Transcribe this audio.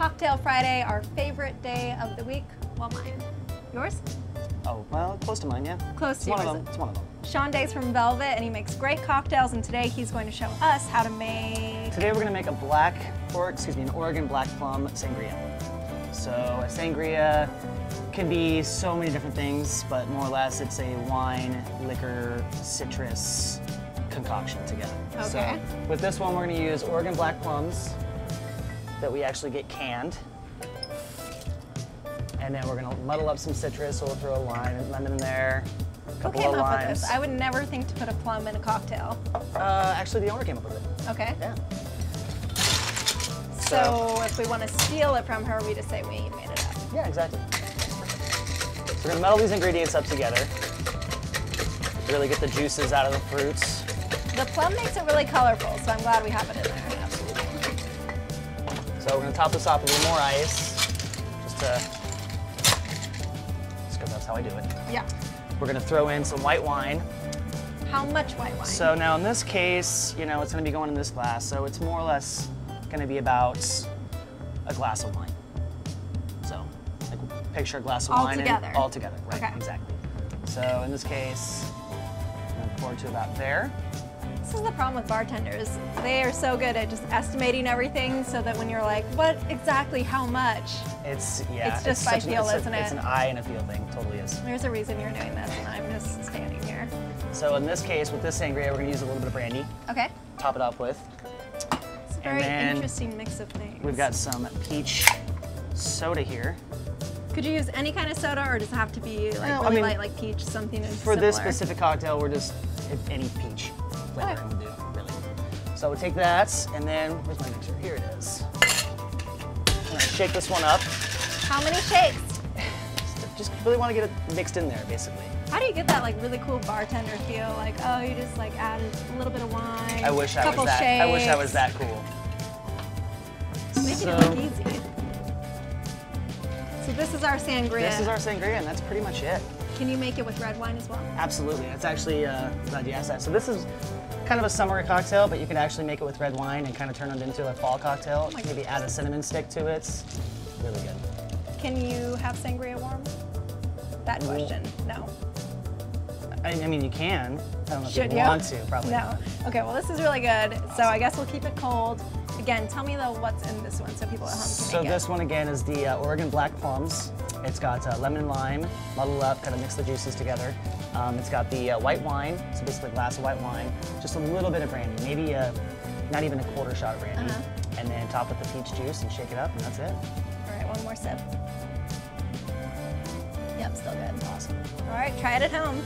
Cocktail Friday, our favorite day of the week. Well, mine. Yours? Oh, well, close to mine, yeah. Close it's to one yours. of them. It's one of them. Sean Day's from Velvet, and he makes great cocktails. And today he's going to show us how to make. Today we're gonna make a black, or excuse me, an Oregon black plum sangria. So a sangria can be so many different things, but more or less it's a wine, liquor, citrus concoction together. Okay. So with this one we're gonna use Oregon black plums that we actually get canned. And then we're gonna muddle up some citrus, so we'll throw a lime and lemon in there, a Who couple came of up with limes. this? I would never think to put a plum in a cocktail. Uh, actually, the owner came up with it. Okay. Yeah. So if we want to steal it from her, we just say we made it up. Yeah, exactly. So we're gonna muddle these ingredients up together. Really get the juices out of the fruits. The plum makes it really colorful, so I'm glad we have it in there. So we're gonna top this off with a little more ice, just to, just because that's how I do it. Yeah. We're gonna throw in some white wine. How much white wine? So now in this case, you know, it's gonna be going in this glass, so it's more or less gonna be about a glass of wine. So, like, picture a glass of All wine together. and all together, right? Okay. Exactly. So in this case, I'm gonna pour to about there. This is the problem with bartenders. They are so good at just estimating everything so that when you're like, what exactly, how much? It's yeah. It's just by such an- feel, it's a- isn't It's an eye and a feel thing. Totally is. There's a reason you're doing this, and I'm just standing here. So in this case, with this sangria, we're gonna use a little bit of brandy. Okay. Top it off with. It's a very interesting mix of things. We've got some peach soda here. Could you use any kind of soda, or does it have to be like No, I mean, light, like peach, something For this specific cocktail, we're just any peach flavor Okay. would do, really. So we'll take that, and then where's my mixer? Here it is. I'm gonna shake this one up. How many shakes? Just really want to get it mixed in there, basically. How do you get that like really cool bartender feel? Like, oh, you just like added a little bit of wine. I wish I was that. Shakes. I wish I was that cool. Making So- it look easy. So this is our sangria. This is our sangria, and that's pretty much it. Can you make it with red wine as well? Absolutely. That's actually uh, glad you asked that. So this is kind of a summer cocktail, but you can actually make it with red wine and kind of turn it into a fall cocktail. Oh Maybe add a cinnamon stick to it. Really good. Can you have sangria warm? Well- question. No. I, I mean, you can. I don't know if Should you you? want to, probably. No. Okay, well this is really good. So I guess we'll keep it cold. Again, tell me though what's in this one so people at home can So this it. one again is the uh, Oregon Black Plums. It's got uh, lemon and lime, muddle up, kind of mix the juices together. Um, it's got the uh, white wine, so basically a glass of white wine, just a little bit of brandy, maybe uh, not even a quarter shot of brandy, Uh-huh. and then top with the peach juice and shake it up, and that's it. All right, one more sip. Yep, still good. Awesome. All right, try it at home.